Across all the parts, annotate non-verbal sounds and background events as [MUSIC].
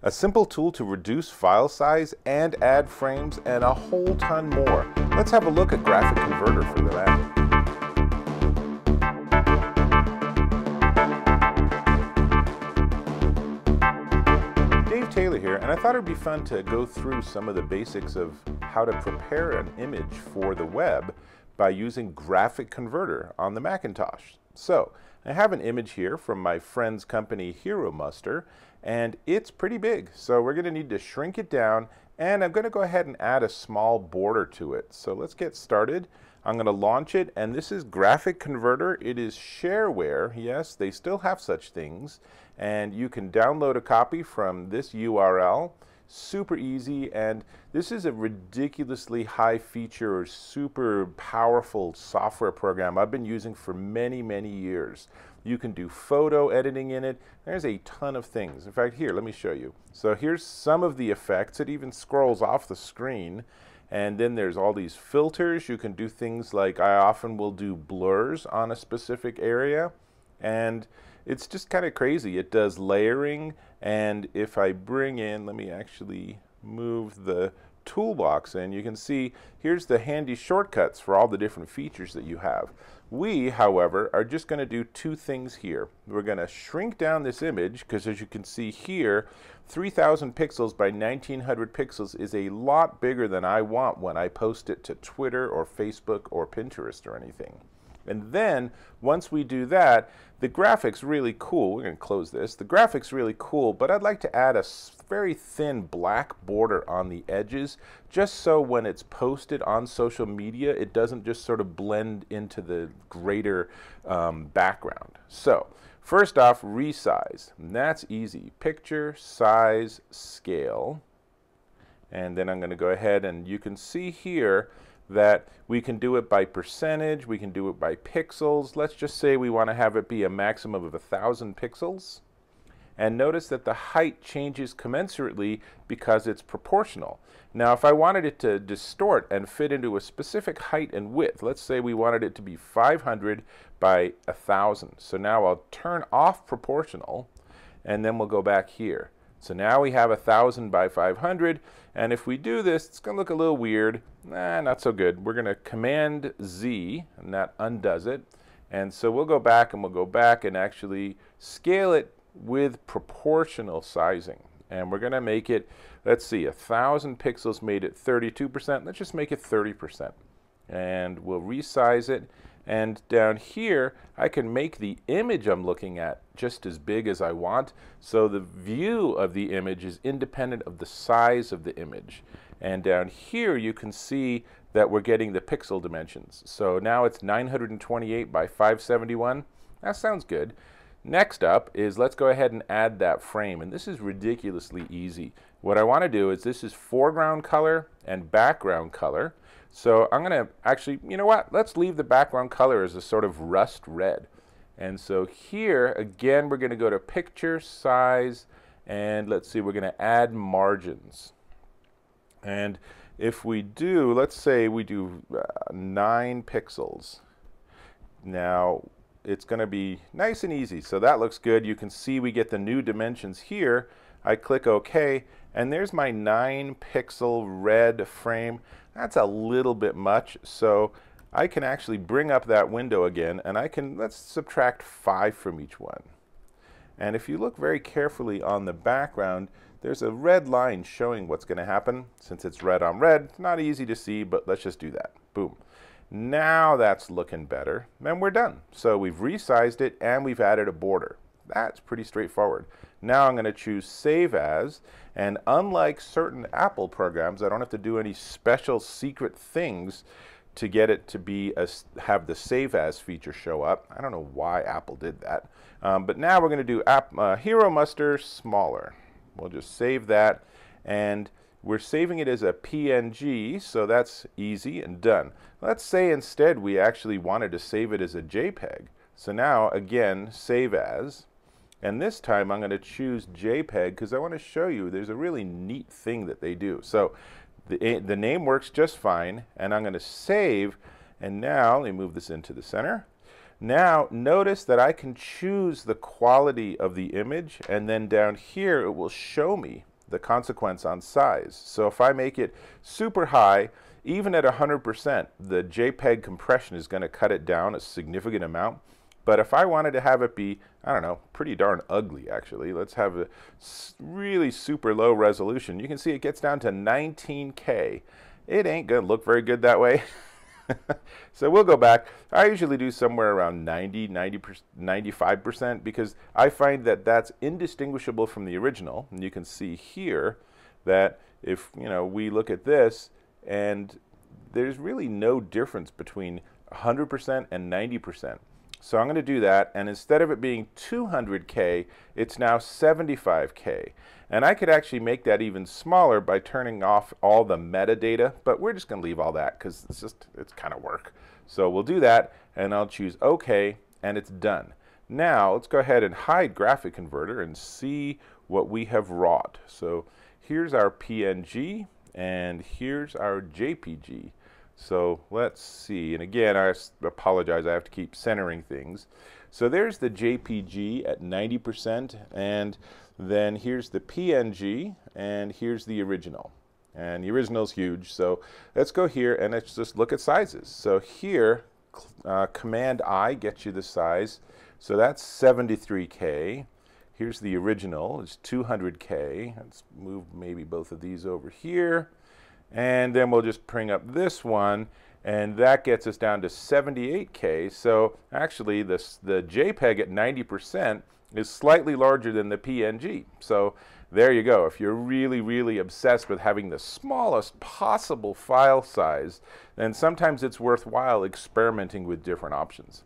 A simple tool to reduce file size and add frames and a whole ton more. Let's have a look at Graphic Converter for the Mac. Dave Taylor here, and I thought it'd be fun to go through some of the basics of how to prepare an image for the web by using Graphic Converter on the Macintosh. So, I have an image here from my friend's company HeroMuster, and it's pretty big. So we're going to need to shrink it down and I'm going to go ahead and add a small border to it. So let's get started. I'm going to launch it and this is Graphic Converter. It is shareware. Yes, they still have such things. And you can download a copy from this URL super easy and this is a ridiculously high feature or super powerful software program I've been using for many many years. You can do photo editing in it. There's a ton of things. In fact here let me show you. So here's some of the effects. It even scrolls off the screen and then there's all these filters. You can do things like I often will do blurs on a specific area and it's just kind of crazy. It does layering, and if I bring in, let me actually move the toolbox in, you can see here's the handy shortcuts for all the different features that you have. We, however, are just going to do two things here. We're going to shrink down this image because as you can see here, 3000 pixels by 1900 pixels is a lot bigger than I want when I post it to Twitter or Facebook or Pinterest or anything. And then once we do that, the graphics really cool. We're going to close this. The graphics really cool, but I'd like to add a very thin black border on the edges just so when it's posted on social media, it doesn't just sort of blend into the greater um, background. So first off, resize. And that's easy. Picture, size, scale. And then I'm going to go ahead and you can see here that we can do it by percentage, we can do it by pixels. Let's just say we want to have it be a maximum of a thousand pixels. And notice that the height changes commensurately because it's proportional. Now if I wanted it to distort and fit into a specific height and width, let's say we wanted it to be 500 by 1000. So now I'll turn off proportional and then we'll go back here. So now we have 1000 by 500 and if we do this it's going to look a little weird. Nah, not so good. We're going to Command Z and that undoes it. And so we'll go back and we'll go back and actually scale it with proportional sizing. And we're going to make it, let's see, 1,000 pixels made it 32%. Let's just make it 30%. And we'll resize it and down here, I can make the image I'm looking at just as big as I want. So the view of the image is independent of the size of the image. And down here, you can see that we're getting the pixel dimensions. So now it's 928 by 571. That sounds good. Next up is let's go ahead and add that frame. And this is ridiculously easy. What I want to do is this is foreground color and background color. So I'm going to actually, you know what, let's leave the background color as a sort of rust red. And so here, again, we're going to go to picture, size, and let's see, we're going to add margins. And if we do, let's say we do uh, 9 pixels. Now, it's going to be nice and easy. So that looks good. You can see we get the new dimensions here. I click OK, and there's my 9 pixel red frame. That's a little bit much, so I can actually bring up that window again, and I can, let's subtract 5 from each one. And if you look very carefully on the background, there's a red line showing what's going to happen. Since it's red on red, it's not easy to see, but let's just do that. Boom. Now that's looking better, and we're done. So we've resized it, and we've added a border. That's pretty straightforward. Now I'm going to choose Save As, and unlike certain Apple programs, I don't have to do any special secret things to get it to be a, have the Save As feature show up. I don't know why Apple did that. Um, but now we're going to do app, uh, HeroMuster smaller. We'll just save that, and we're saving it as a PNG, so that's easy and done. Let's say instead we actually wanted to save it as a JPEG. So now, again, Save As. And this time I'm going to choose JPEG because I want to show you there's a really neat thing that they do. So the, eh, the name works just fine and I'm going to save and now let me move this into the center. Now notice that I can choose the quality of the image and then down here it will show me the consequence on size. So if I make it super high, even at 100%, the JPEG compression is going to cut it down a significant amount. But if I wanted to have it be, I don't know, pretty darn ugly actually, let's have a really super low resolution. You can see it gets down to 19K. It ain't to look very good that way. [LAUGHS] so we'll go back. I usually do somewhere around 90, 90 95% because I find that that's indistinguishable from the original. And you can see here that if you know we look at this and there's really no difference between 100% and 90%. So I'm going to do that, and instead of it being 200K, it's now 75K. And I could actually make that even smaller by turning off all the metadata, but we're just going to leave all that because it's just, it's kind of work. So we'll do that, and I'll choose OK, and it's done. Now, let's go ahead and hide Graphic Converter and see what we have wrought. So here's our PNG, and here's our JPG. So let's see, and again, I apologize, I have to keep centering things. So there's the JPG at 90%, and then here's the PNG, and here's the original. And the original is huge, so let's go here and let's just look at sizes. So here, uh, Command I gets you the size. So that's 73K. Here's the original, it's 200K. Let's move maybe both of these over here. And then we'll just bring up this one, and that gets us down to 78K. So actually, this, the JPEG at 90% is slightly larger than the PNG. So there you go. If you're really, really obsessed with having the smallest possible file size, then sometimes it's worthwhile experimenting with different options.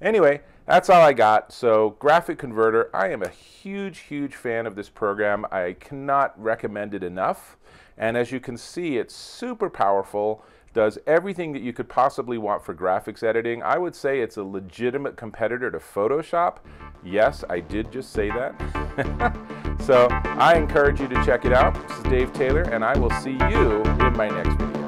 Anyway, that's all I got. So Graphic Converter, I am a huge, huge fan of this program. I cannot recommend it enough. And as you can see, it's super powerful, does everything that you could possibly want for graphics editing. I would say it's a legitimate competitor to Photoshop. Yes, I did just say that. [LAUGHS] so I encourage you to check it out. This is Dave Taylor, and I will see you in my next video.